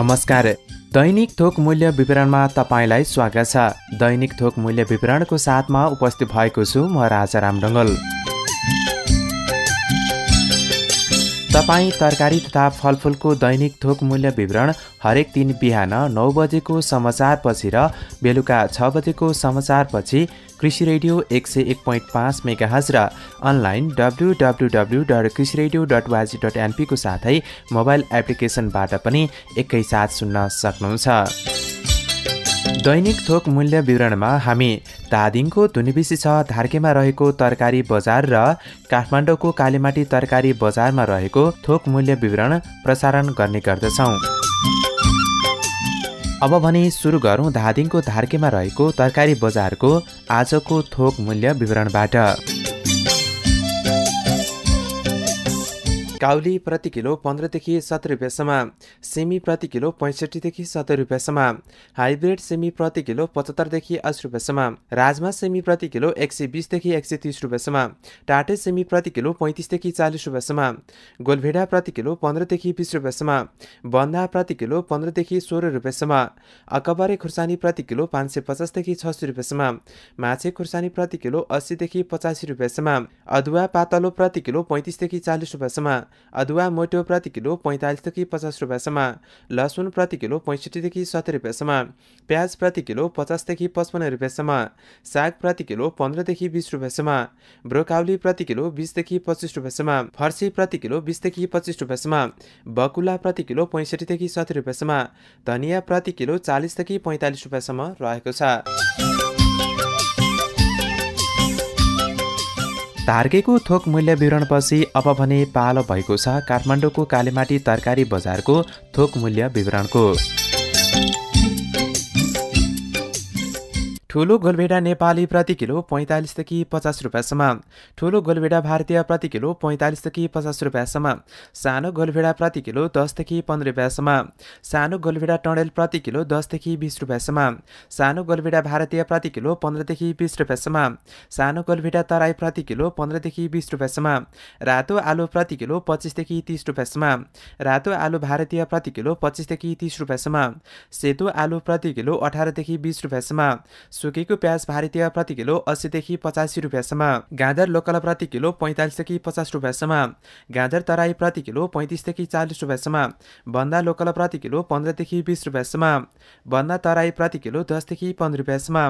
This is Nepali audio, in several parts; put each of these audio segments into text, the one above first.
नमस्कार। दैनिक थोक मूल्य विवरणमा तपाईँलाई स्वागत छ। दैनिक थोक मूल्य विवरणको साथमा उपस्थित भएको छु म राजा रामडङ्गल तपाईँ तरकारी तथा फलफुलको दैनिक थोक मूल्य विवरण हरेक दिन बिहान नौ बजेको समाचारपछि र बेलुका छ बजेको समाचारपछि कृषि रेडियो एक सय एक पोइन्ट पाँच मेगा हज र online W W W dot Krishi radio dot वाजी डट एनपीको साथै मोबाइल एप्लिकेसनबाट पनि एकैसाथ सुन्न सक्नुहुन्छ। दैनिक थोक मूल्य विवरणमा हामी धादिङको धुनिबिसी छ धार्केमा रहेको तरकारी बजार र काठमाडौँको कालीमाटी तरकारी बजारमा रहेको थोक मूल्य विवरण प्रसारण गर्ने गर्दछौँ। अब भने सुरु गरौँ धादिङको धार्केमा रहेको तरकारी बजारको आजको थोक मूल्य विवरणबाट। काउली प्रति किलो पन्ध्रदेखि सत्र रुपियाँसम्म सिमी प्रति किलो पैँसठीदेखि सत्तर रुपियाँसम्म हाइब्रिड सिमी प्रति किलो पचहत्तरदेखि अस्सी रुपियाँसम्म राजमा सिमी प्रति किलो एक सय बिसदेखि एक सय तिस रुपियाँसम्म टाटे सिमी प्रति किलो पैँतिसदेखि चालिस रुपियाँसम्म गोलभेडा प्रति किलो पन्ध्रदेखि बिस रुपियाँसम्म बन्दा प्रति किलो पन्ध्रदेखि सोह्र रुपियाँसम्म अकबरे खुर्सानी प्रति किलो पाँच सय पचासदेखि छ सय रुपियाँसम्म माछे खुर्सानी प्रति किलो अस्सीदेखि पचासी रुपियाँसम्म अदुवा पातलो प्रति किलो पैँतिसदेखि चालिस रुपियाँसम्म अदुवा मोटो प्रति किलो पैँतालिसदेखि पचास रुपियाँसम्म लसुन प्रति किलो पैँसठीदेखि सत्तर रुपियाँसम्म प्याज प्रति किलो पचासदेखि पचपन्न रुपियाँसम्म साग प्रति किलो पन्ध्रदेखि बिस रुपियाँसम्म ब्रोकाउली प्रति किलो बिसदेखि पच्चिस रुपियाँसम्म फर्सी प्रति किलो बिसदेखि पच्चिस रुपियाँसम्म बकुला प्रति किलो पैँसठीदेखि सत्तर रुपियाँसम्म धनियाँ प्रति किलो चालिसदेखि पैँतालिस रुपियाँसम्म रहेको छ। धार्केको थोक मूल्य विवरणपछि अब भने पालो भएको छ काठमाडौँको कालीमाटी तरकारी बजारको थोक मूल्य विवरणको। ठुलो गोलभेडा नेपाली प्रति किलो पैँतालिसदेखि पचास रुपियाँसम्म। ठुलो गोलभेडा भारतीय प्रति किलो पैँतालिसदेखि पचास रुपियाँसम्म। सानो गोलभेडा प्रति किलो दसदेखि पन्ध्र रुपियाँसम्म। सानो गोलभेडा टँडेल प्रति किलो दसदेखि बिस रुपियाँसम्म। सानो गोलभेडा भारतीय प्रति किलो पन्ध्रदेखि बिस रुपियाँसम्म। सानो गोलभेडा तराई प्रति किलो पन्ध्रदेखि बिस रुपियाँसम्म। रातो आलु प्रति किलो पच्चिसदेखि तिस रुपियाँसम्म। रातो आलु भारतीय प्रति किलो पच्चिसदेखि तिस रुपियाँसम्म। सेतो आलु प्रति किलो अठारदेखि बिस रुपियाँसम्म। सुकेको प्याज भारतीय प्रति किलो अस्सीदेखि पचासी रुपियाँसम्म गाजर लोकल प्रति किलो पैँतालिसदेखि पचास रुपियाँसम्म गाजर तराई प्रति किलो पैँतिसदेखि चालिस रुपियाँसम्म बन्दा लोकल प्रति किलो पन्ध्रदेखि बिस रुपियाँसम्म बन्दा तराई प्रति किलो दसदेखि पन्ध्र रुपियाँसम्म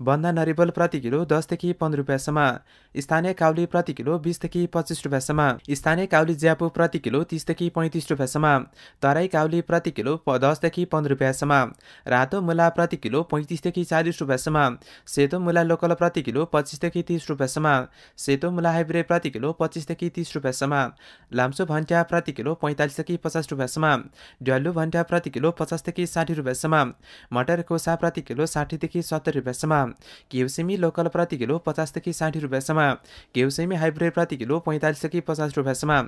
बन्दा नरिवल प्रति किलो दसदेखि पन्ध्र रुपियाँसम्म स्थानीय काउली प्रति किलो बिसदेखि पच्चिस रुपियाँसम्म स्थानीय काउली ज्यापु प्रति किलो तिसदेखि पैँतिस रुपियाँसम्म तराई काउली प्रति किलो दसदेखि पन्ध्र रुपियाँसम्म रातो मुला प्रति किलो पैँतिसदेखि चालिस रुपियाँसम्म सेतो मुला लोकल प्रति किलो पच्चिसदेखि तिस रुपियाँसम्म सेतो मुला हाइब्रिड प्रति किलो पच्चिसदेखि तिस रुपियाँसम्म लाम्चो भन्ट्या प्रति किलो पैँतालिसदेखि पचास रुपियाँसम्म डल्लु भन्ट्या प्रति किलो पचासदेखि साठी रुपियाँसम्म मटर कोसा प्रति किलो साठीदेखि सत्तर रुपियाँसम्म घिउसिमी लोकल प्रति किलो पचासदेखि साठी रुपियाँसम्म घिउसिमी हाइब्रिड प्रति किलो पैँतालिसदेखि पचास रुपियाँसम्म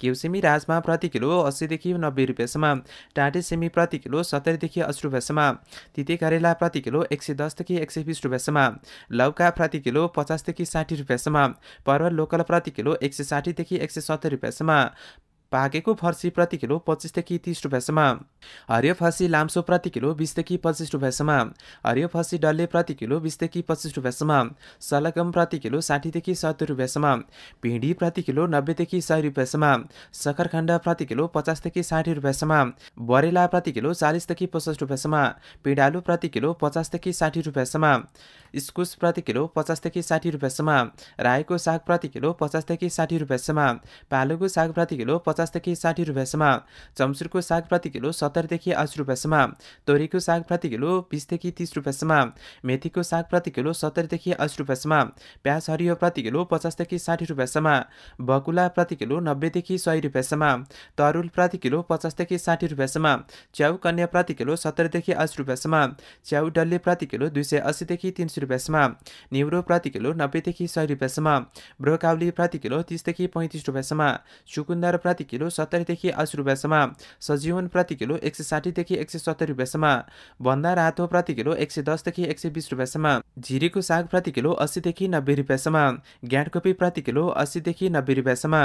घिउसिमी राजमा प्रति किलो अस्सीदेखि नब्बे रुपियाँसम्म टाटे सिमी प्रति किलो सत्तरीदेखि अस्सी रुपियाँसम्म तिते करेला प्रति किलो एक सय दसदेखि एक सय बिस रुपियाँसम्म लौका प्रति किलो पचासदेखि साठी रुपियाँसम्म परवल लोकल प्रति किलो एक सय साठीदेखि एक सय सत्तर रुपियाँसम्म पाकेको फर्सी प्रति किलो पच्चिसदेखि तिस रुपियाँसम्म हरियो फर्सी लाम्सो प्रति किलो बिसदेखि पच्चिस रुपियाँसम्म हरियो फर्सी डल्ले प्रति किलो बिसदेखि पच्चिस रुपियाँसम्म सलगम प्रति किलो साठीदेखि सत्तर रुपियाँसम्म भिँडी प्रति किलो नब्बेदेखि सय रुपियाँसम्म सकरखण्ड प्रति किलो पचासदेखि साठी रुपियाँसम्म बरेला प्रति किलो चालिसदेखि पचास रुपियाँसम्म पिँडालु प्रति किलो पचासदेखि साठी रुपियाँसम्म इस्कुस प्रति किलो पचासदेखि साठी रुपियाँसम्म रायोको साग प्रति किलो पचासदेखि साठी रुपियाँसम्म पालुको साग प्रति किलो पचासदेखि साठी रुपियाँसम्म चम्सुरको साग प्रति किलो सत्तरदेखि अस्सी रुपियाँसम्म तोरीको साग प्रति किलो बिसदेखि तिस रुपियाँसम्म मेथीको साग प्रति किलो सत्तरीदेखि अस्सी रुपियाँसम्म प्याज हरियो प्रति किलो पचासदेखि साठी रुपियाँसम्म बकुला प्रति किलो नब्बेदेखि सय रुपियाँसम्म तरुल प्रति किलो पचासदेखि साठी रुपियाँसम्म च्याउ कन्या प्रति किलो सत्तरीदेखि अस्सी रुपियाँसम्म च्याउ डल्ले प्रति किलो दुई सय अस्सीदेखि तिन सय रुपियाँसम्म निउरो प्रति किलो नब्बेदेखि सय रुपियाँसम्म ब्रोकाउली प्रति किलो तिसदेखि पैँतिस रुपियाँसम्म चुकुन्दर प्रति किलो सत्तरीदेखि अस्सी रुपियाँसम्म सजीवन प्रति किलो एक सय साठीदेखि एक सय सत्तरी रुपियाँसम्म बन्दा रातो प्रति किलो एक सय दसदेखि एक सय बिस रुपियाँसम्म झिरीको साग प्रति किलो अस्सीदेखि नब्बे रुपियाँसम्म ग्याँडकोपी प्रति किलो अस्सीदेखि नब्बे रुपियाँसम्म।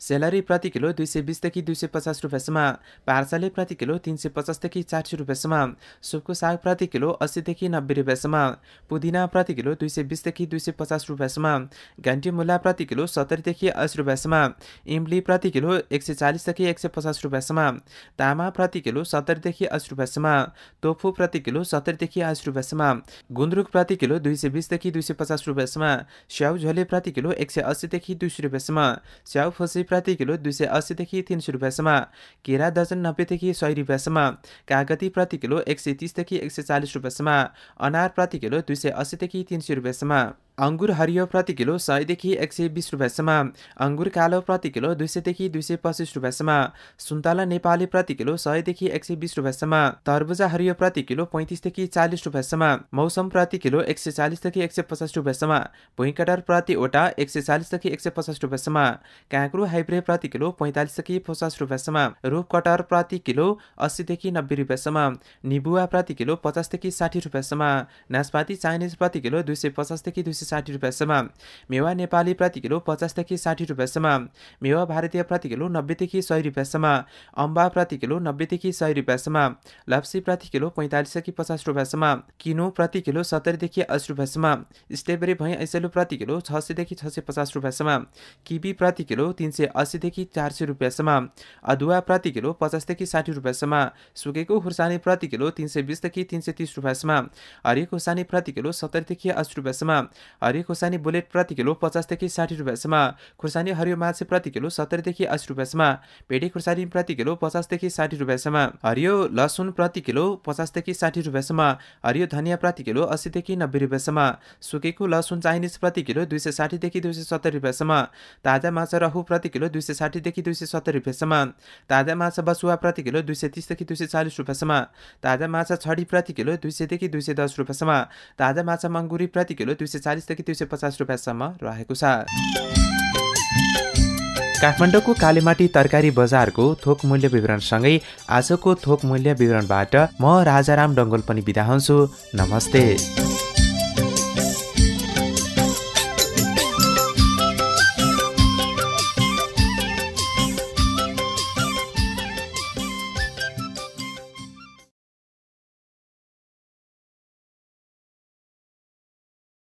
सेलरी प्रति किलो दुई सय बिसदेखि दुई सय पचास रुपियाँसम्म पार्सले प्रति किलो तिन सय पचासदेखि चार सय रुपियाँसम्म सुपको साग प्रति किलो अस्सीदेखि नब्बे रुपियाँसम्म पुदिना प्रति किलो दुई सय बिसदेखि दुई सय पचास रुपियाँसम्म घन्टी मुला प्रति किलो सत्तरीदेखि अस्सी रुपियाँसम्म इम्ली प्रति किलो एक सय चालिसदेखि एक सय पचास रुपियाँसम्म तामा प्रति किलो सत्तरीदेखि अस्सी रुपियाँसम्म तोफु प्रति किलो सत्तरीदेखि अस्सी रुपियाँसम्म गुन्द्रुक प्रति किलो दुई सय बिसदेखि दुई सय पचास रुपियाँसम्म स्याउ झोले प्रति किलो एक सय अस्सीदेखि दुई सय रुपियाँसम्म स्याउ फुसी प्रति किलो दुई सय अस्सीदेखि तिन सय रुपियाँसम्म। केरा दर्जन नब्बेदेखि सय रुपियाँसम्म। कागती प्रति किलो एक सय तिसदेखि एक सय चालिस रुपियाँसम्म। अनार प्रति किलो दुई सय अस्सीदेखि तिन सय रुपियाँसम्म। अङ्गुर हरियो प्रति किलो सयदेखि एक सय बिस रुपियाँसम्म। अङ्गुर कालो प्रति किलो दुई सयदेखि दुई सय पच्चिस रुपियाँसम्म। सुन्तला नेपाली प्रति किलो सयदेखि एक सय बिस रुपियाँसम्म। तरबुजा हरियो प्रति किलो पैँतिसदेखि चालिस रुपियाँसम्म। मौसम प्रति किलो एक सय चालिसदेखि एक सय पचास रुपियाँसम्म। भुइँकटर प्रतिवटा एक सय चालिसदेखि एक सय पचास रुपियाँसम्म। काँक्रो हाइब्रे प्रति किलो पैँतालिसदेखि पचास रुपियाँसम्म। रुख कटर प्रति किलो अस्सीदेखि नब्बे रुपियाँसम्म। निबुवा प्रति किलो पचासदेखि साठी रुपियाँसम्म। नासपाती चाइनिज प्रति किलो दुई सय पचासदेखि दुई सय साठी रुपियाँसम्म मेवा नेपाली प्रति किलो पचासदेखि साठी रुपियाँसम्म मेवा भारतीय प्रति किलो नब्बेदेखि सय रुपियाँसम्म अम्बा प्रति किलो नब्बेदेखि सय रुपियाँसम्म लप्सी प्रति किलो पैँतालिसदेखि पचास रुपियाँसम्म किनो प्रति किलो सत्तरीदेखि अस्सी रुपियाँसम्म स्ट्रबेरी भैँ ऐसेलु प्रति किलो छ सयदेखि छ सय पचास रुपियाँसम्म किबी प्रति किलो तिन सय अस्सीदेखि चार सय रुपियाँसम्म अदुवा प्रति किलो पचासदेखि साठी रुपियाँसम्म सुकेको खुर्सानी प्रति किलो तिन सय बिसदेखि तिन सय तिस रुपियाँसम्म हरियो खुर्सानी प्रति किलो सत्तरीदेखि अस्सी रुपियाँसम्म हरियो खुर्सानी बुलेट प्रति किलो पचासदेखि साठी रुपियाँसम्म खुर्सानी हरियो माछे प्रति किलो सत्तरीदेखि अस्सी रुपियाँसम्म भेडी खुर्सानी प्रति किलो पचासदेखि साठी रुपियाँसम्म हरियो लसुन प्रति किलो पचासदेखि साठी रुपियाँसम्म हरियो धनियाँ प्रति किलो अस्सीदेखि नब्बे रुपियाँसम्म सुकेको लसुन चाइनिज प्रति किलो दुई सय साठीदेखि दुई सय सत्तरी रुपियाँसम्म ताजा माछा रहु प्रति किलो दुई सय साठीदेखि दुई सय सत्तरी रुपियाँसम्म ताजा माछा बसुवा प्रति किलो दुई सय तिसदेखि दुई सय चालिस रुपियाँसम्म ताजा माछा छडी प्रति किलो दुई सयदेखि दुई सय दस रुपियाँसम्म ताजा माछा मङ्गुरी प्रति किलो दुई सय चालिसदेखि दुई सय पचास रुपियाँसम्म रहेको छ। काठमाडौँको कालीमाटी तरकारी बजारको थोक मूल्य विवरणसँगै आजको थोक मूल्य विवरणबाट म राजाराम डङ्गोल पनि बिदा हुन्छु। नमस्ते।